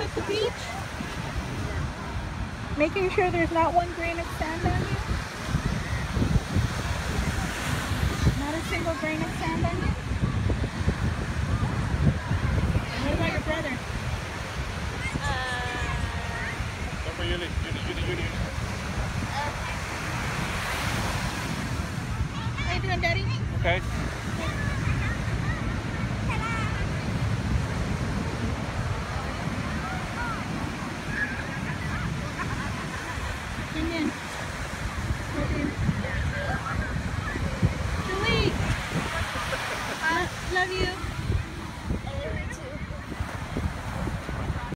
at the beach? Making sure there's not one grain of sand on you? Not a single grain of sand on you? What about your brother? Uh, uni, uni, uni, uni. How you doing, Daddy? Okay. Julie! I love you.